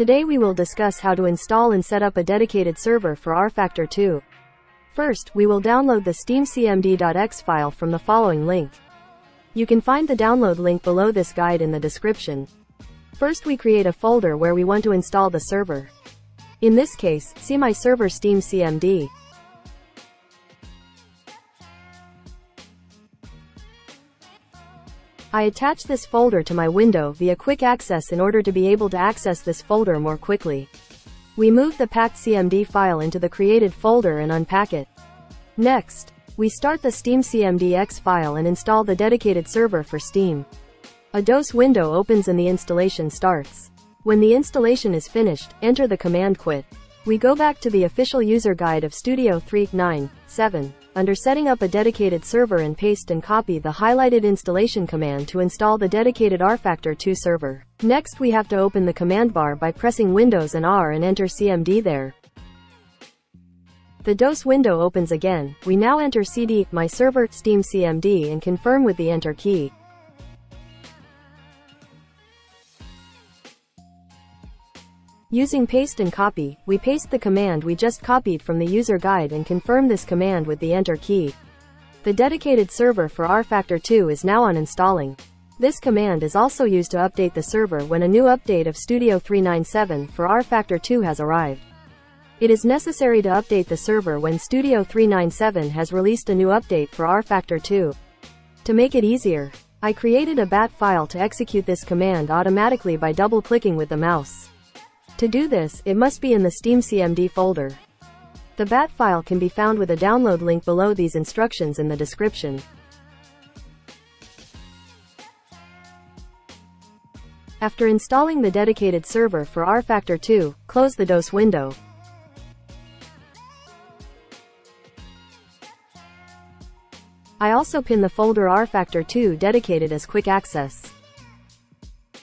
Today we will discuss how to install and set up a dedicated server for rFactor 2. First, we will download the steamcmd.x file from the following link. You can find the download link below this guide in the description. First we create a folder where we want to install the server. In this case, see my server steamcmd. I attach this folder to my window via quick access in order to be able to access this folder more quickly. We move the packed CMD file into the created folder and unpack it. Next, we start the steamcmd.exe file and install the dedicated server for Steam. A DOS window opens and the installation starts. When the installation is finished, enter the command quit. We go back to the official user guide of Studio 397 under setting up a dedicated server and paste and copy the highlighted installation command to install the dedicated rFactor 2 server. Next we have to open the command bar by pressing Windows and R and enter CMD there. The DOS window opens again. We now enter cd, my server, steam cmd and confirm with the enter key. Using paste and copy, we paste the command we just copied from the user guide and confirm this command with the enter key. The dedicated server for rFactor 2 is now on installing. This command is also used to update the server when a new update of Studio 397 for rFactor 2 has arrived. It is necessary to update the server when Studio 397 has released a new update for rFactor 2. To make it easier, I created a bat file to execute this command automatically by double-clicking with the mouse. To do this, it must be in the steamcmd folder. The BAT file can be found with a download link below these instructions in the description. After installing the dedicated server for rFactor 2, close the DOS window. I also pin the folder rFactor 2 dedicated as quick access.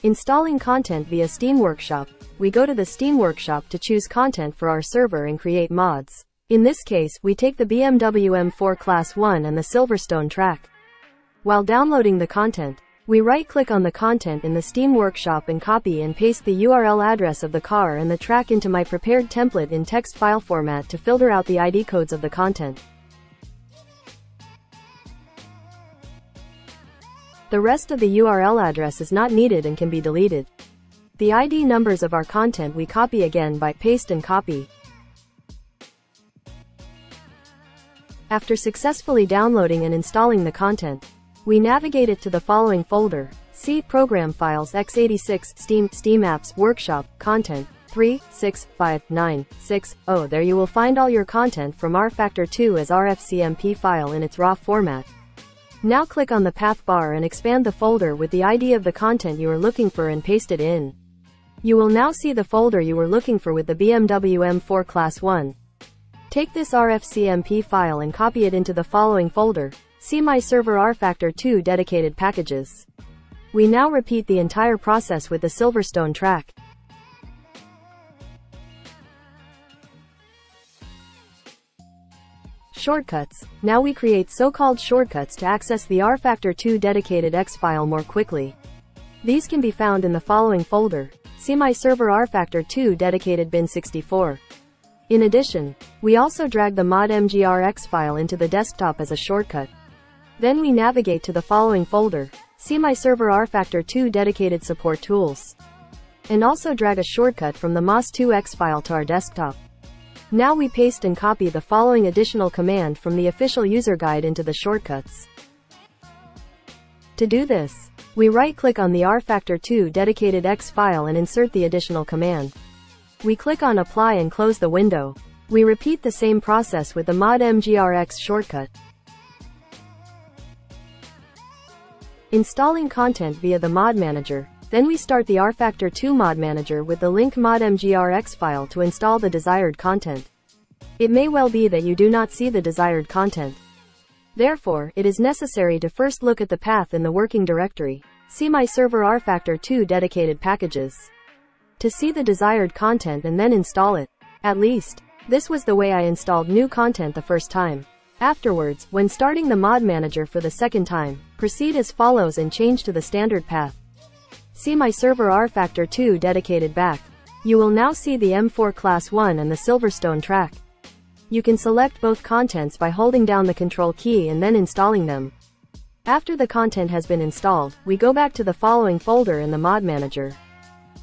Installing content via Steam Workshop we go to the Steam Workshop to choose content for our server and create mods. In this case, we take the BMW M4 Class 1 and the Silverstone track. While downloading the content, we right-click on the content in the Steam Workshop and copy and paste the URL address of the car and the track into my prepared template in text file format to filter out the ID codes of the content. The rest of the URL address is not needed and can be deleted. The ID numbers of our content we copy again by paste and copy. After successfully downloading and installing the content, we navigate it to the following folder. C Program Files x86 Steam Steam Apps Workshop Content 3 6 5 9 6 0 There you will find all your content from rFactor 2 as RFCMP file in its raw format. Now click on the path bar and expand the folder with the ID of the content you are looking for and paste it in. You will now see the folder you were looking for with the BMW M4 Class 1. Take this RFCMP file and copy it into the following folder. See my server rFactor 2 dedicated packages. We now repeat the entire process with the Silverstone track. Shortcuts. Now we create so-called shortcuts to access the rFactor 2 dedicated X file more quickly. These can be found in the following folder. See my server rFactor 2 dedicated bin 64. In addition, we also drag the mod mgrx file into the desktop as a shortcut. Then we navigate to the following folder. See my server rFactor 2 dedicated support tools. And also drag a shortcut from the MAS2x file to our desktop. Now we paste and copy the following additional command from the official user guide into the shortcuts. To do this, we right-click on the rFactor 2 dedicated X file and insert the additional command. We click on Apply and close the window. We repeat the same process with the mod mgrx shortcut. Installing content via the mod manager. Then we start the rFactor 2 mod manager with the link mod mgrx file to install the desired content. It may well be that you do not see the desired content. Therefore, it is necessary to first look at the path in the working directory. See my server rFactor 2 dedicated packages. To see the desired content and then install it. At least, this was the way I installed new content the first time. Afterwards, when starting the mod manager for the second time, proceed as follows and change to the standard path. See my server rFactor 2 dedicated back. You will now see the M4 Class 1 and the Silverstone track. You can select both contents by holding down the control key and then installing them. After the content has been installed, we go back to the following folder in the mod manager.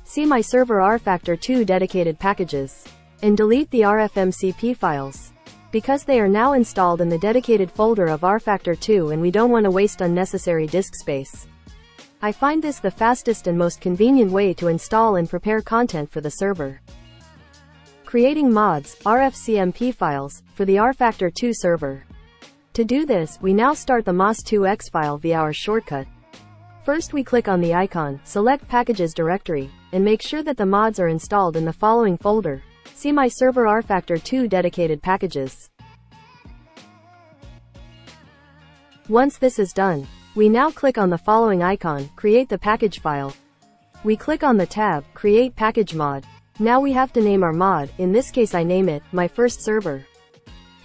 See my server rFactor 2 dedicated packages. And delete the RFCMP files. Because they are now installed in the dedicated folder of rFactor 2 and we don't want to waste unnecessary disk space. I find this the fastest and most convenient way to install and prepare content for the server. Creating mods, RFCMP files, for the rFactor 2 server. To do this, we now start the MAS2X file via our shortcut. First we click on the icon, select Packages directory, and make sure that the mods are installed in the following folder. See my server rFactor 2 dedicated packages. Once this is done, we now click on the following icon, create the package file. We click on the tab, create package mod. Now we have to name our mod, in this case I name it, my first server.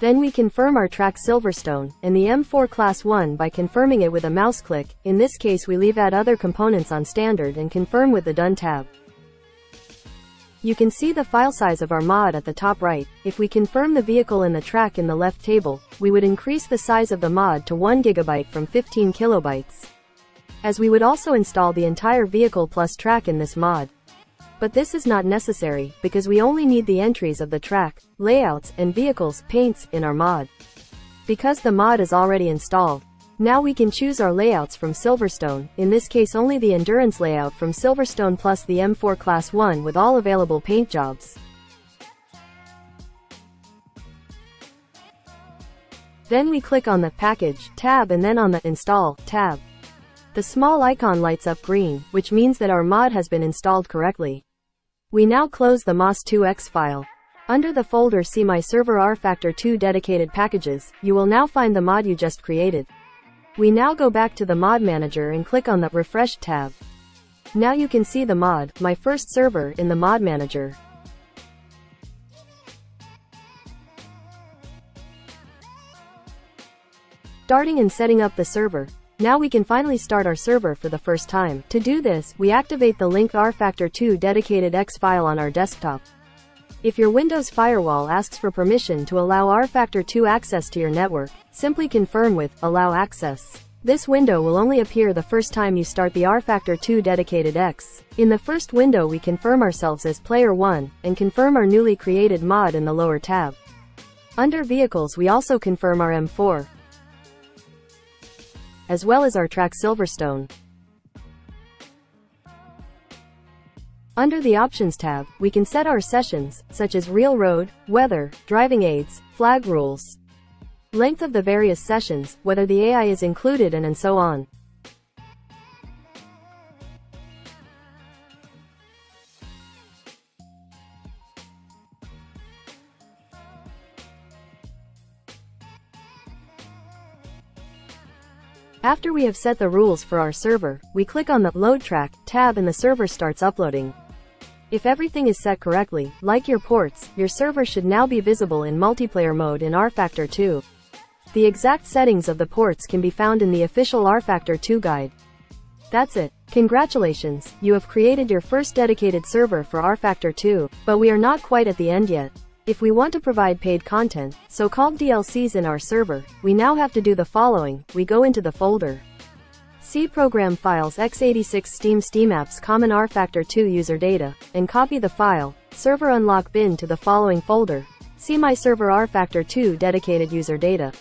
Then we confirm our track Silverstone, and the M4 class 1 by confirming it with a mouse click, in this case we leave add other components on standard and confirm with the done tab. You can see the file size of our mod at the top right. If we confirm the vehicle and the track in the left table, we would increase the size of the mod to 1 GB from 15 kilobytes. As we would also install the entire vehicle plus track in this mod. But this is not necessary, because we only need the entries of the track, layouts, and vehicles, paints, in our mod. Because the mod is already installed, now we can choose our layouts from Silverstone, in this case only the Endurance layout from Silverstone plus the M4 Class 1 with all available paint jobs. Then we click on the Package tab and then on the Install tab. The small icon lights up green, which means that our mod has been installed correctly. We now close the MAS2X file. Under the folder See My Server rFactor 2 dedicated packages, you will now find the mod you just created. We now go back to the mod manager and click on the refresh tab. Now you can see the mod, my first server, in the mod manager. Starting and setting up the server. Now we can finally start our server for the first time. To do this, we activate the linked rFactor 2 dedicated X file on our desktop. If your Windows firewall asks for permission to allow rFactor 2 access to your network, simply confirm with Allow Access. This window will only appear the first time you start the rFactor 2 dedicated X. In the first window we confirm ourselves as Player 1, and confirm our newly created mod in the lower tab. Under Vehicles we also confirm our M4, as well as our track Silverstone. Under the Options tab, we can set our sessions, such as real road, weather, driving aids, flag rules, length of the various sessions, whether the AI is included and and so on. After we have set the rules for our server, we click on the Load Track tab and the server starts uploading. If everything is set correctly, like your ports, your server should now be visible in multiplayer mode in rFactor 2. The exact settings of the ports can be found in the official rFactor 2 guide. That's it. Congratulations, you have created your first dedicated server for rFactor 2, but we are not quite at the end yet. If we want to provide paid content, so-called DLCs in our server, we now have to do the following. We go into the folder. C program files x86 Steam Steam Apps Common rFactor 2 user data, and copy the file, server unlock bin to the following folder. See my server rFactor 2 dedicated user data.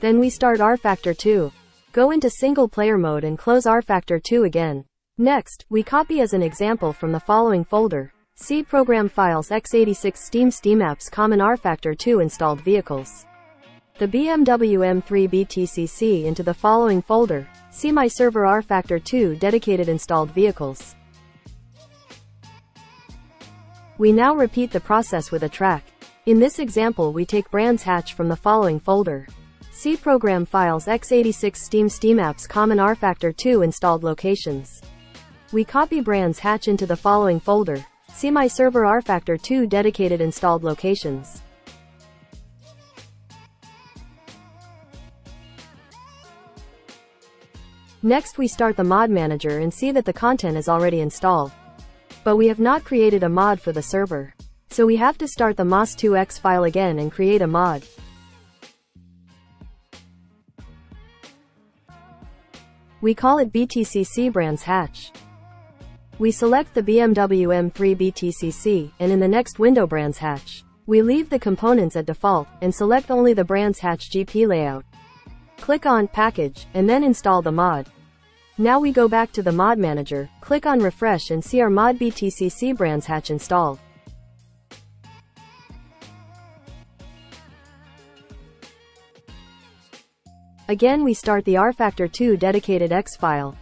Then we start rFactor 2. Go into single player mode and close rFactor 2 again. Next, we copy as an example from the following folder. C program files x86 Steam Steam Apps Common rFactor 2 installed vehicles. The BMW M3 BTCC into the following folder. See my server rFactor 2 dedicated installed vehicles. We now repeat the process with a track. In this example we take Brands Hatch from the following folder. See Program Files x86 Steam Steam Apps Common rFactor 2 installed locations. We copy brands hatch into the following folder. See my server rFactor 2 dedicated installed locations. Next we start the mod manager and see that the content is already installed. But we have not created a mod for the server. So we have to start the MAS2X file again and create a mod. We call it BTCC Brands Hatch. We select the BMW M3 BTCC, and in the next window Brands Hatch, we leave the components at default, and select only the Brands Hatch GP layout. Click on Package, and then install the mod. Now we go back to the mod manager, click on refresh and see our mod BTCC Brands Hatch installed. Again we start the rFactor 2 dedicated X file.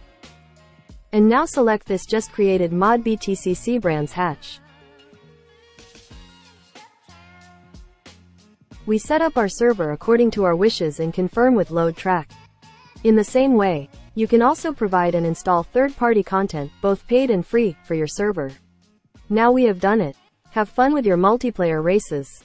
And now select this just created mod BTCC brands hatch. We set up our server according to our wishes and confirm with load track. In the same way, you can also provide and install third-party content, both paid and free, for your server. Now we have done it. Have fun with your multiplayer races.